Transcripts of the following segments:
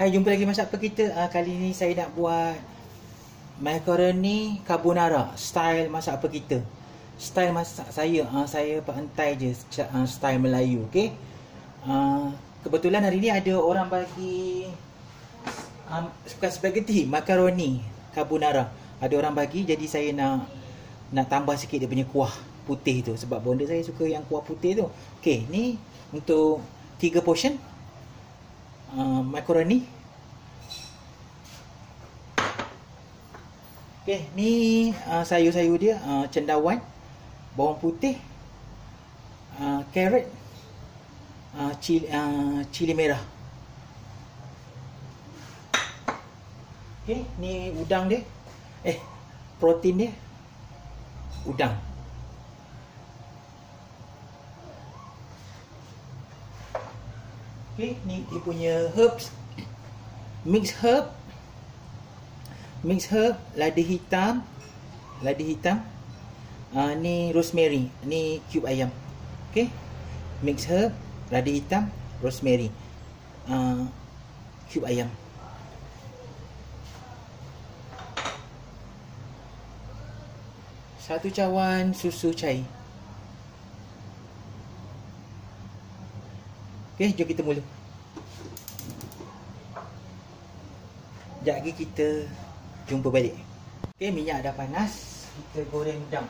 Hai, jumpa lagi masak apa kita. Uh, kali ni saya nak buat macaroni carbonara. Style masak apa kita. Style masak saya, uh, saya pantai je uh, style Melayu, okey. Uh, kebetulan hari ni ada orang bagi um, bukan spaghetti, macaroni carbonara. Ada orang bagi jadi saya nak nak tambah sikit dia punya kuah putih tu sebab bonda saya suka yang kuah putih tu. Okey, ni untuk 3 portion uh, macaroni. Okey, ni uh, sayur-sayur dia uh, cendawan, bawang putih, uh, carrot, uh, cili, uh, cili merah. Okey, ni udang dia. Eh, protein dia. Udang. Okay, ni dia punya herbs. Mix herb. Mix herb, lada hitam. Lada hitam. Uh, ni rosemary. Ni cube ayam. Okay. Mix herb, lada hitam, rosemary. Uh, cube ayam. Satu cawan susu cair. Okey, jom kita mula. Sekejap lagi kita jumpa balik. Okey, minyak dah panas. Kita goreng udang.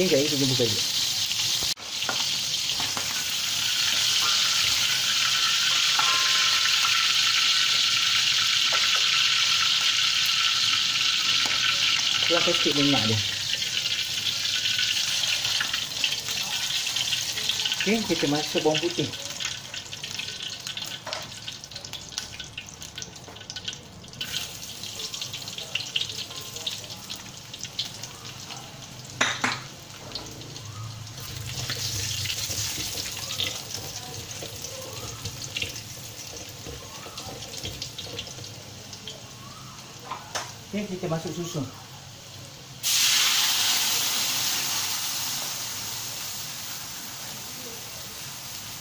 Okey, jadi kita buka je. Kurangkan sikit minyak dia. Okey, kita masuk bawang putih. Okey, kita masuk susu.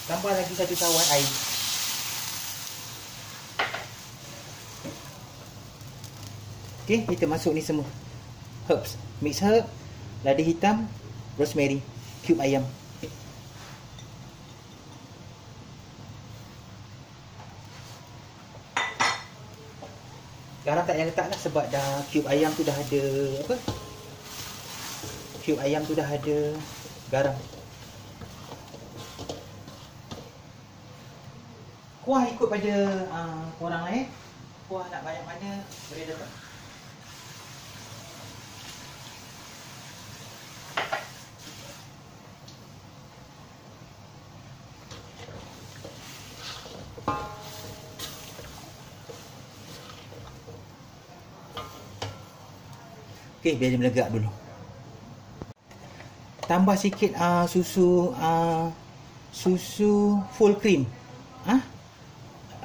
Tambah lagi satu cawan air. Okey, kita masuk ni semua. Herbs. Mix herb, lada hitam, rosemary, cube ayam. Garam tak payah letak lah sebab dah cube ayam tu dah ada apa? Cube ayam tu dah ada garam. Kuah ikut pada uh, korang lah eh. Kuah nak banyak mana boleh letak. Okey, biar dia melegak dulu. Tambah sikit uh, susu uh, susu full cream. Uh,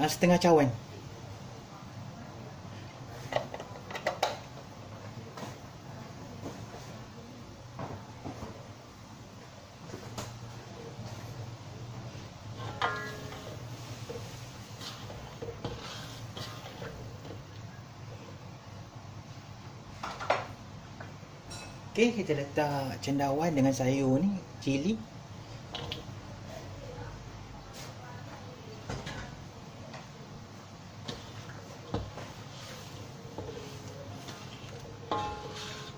uh, setengah cawan. Okey, kita letak cendawan dengan sayur ni, cili.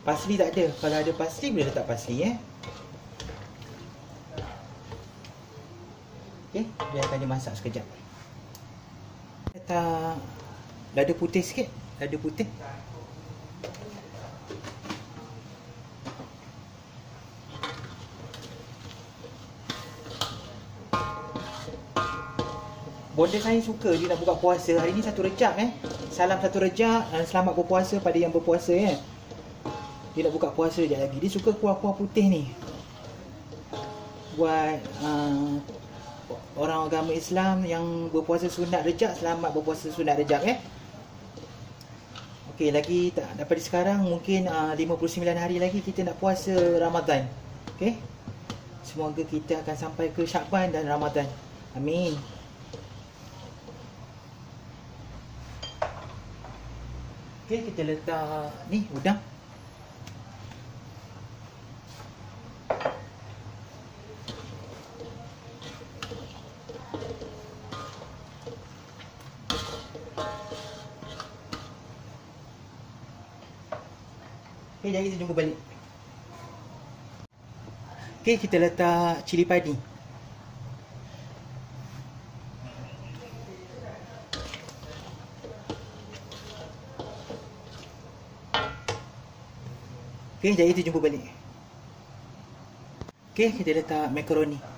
Pasli tak ada. Kalau ada pasli boleh letak pasli eh. Okey, biarkan dia masak sekejap. Letak lada putih sikit, lada putih. Bonda saya suka dia nak buka puasa. Hari ni satu rejab eh. Salam satu rejab dan selamat berpuasa pada yang berpuasa eh. Dia nak buka puasa sekejap lagi. Dia suka kuah-kuah putih ni. Buat uh, orang agama Islam yang berpuasa sunat rejab, selamat berpuasa sunat rejab eh. Okey, lagi tak dapat sekarang mungkin uh, 59 hari lagi kita nak puasa Ramadan. Okey. Semoga kita akan sampai ke Syaban dan Ramadan. Amin. Okey, kita letak ni udang. Okey, jadi kita jumpa balik. Okey, kita letak cili padi. Okey, jadi kita jumpa balik. Okey, kita letak makaroni.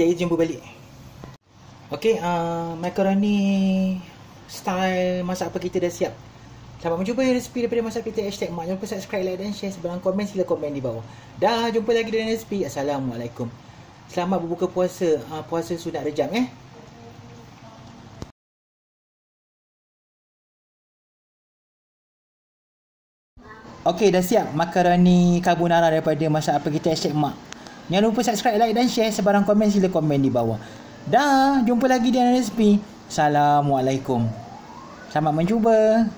Jadi jumpa balik. Okey, uh, makaroni style masak apa kita dah siap. Selamat menjumpa resipi daripada masak kita hashtag mak. Jangan lupa subscribe, like dan share. Sebarang komen sila komen di bawah. Dah jumpa lagi dengan resipi. Assalamualaikum. Selamat berbuka puasa. Uh, puasa sunat rejam eh. Okey, dah siap makaroni carbonara daripada masak apa kita hashtag mak. Jangan lupa subscribe, like dan share. Sebarang komen sila komen di bawah. Dah, jumpa lagi di resipi. Assalamualaikum. Selamat mencuba.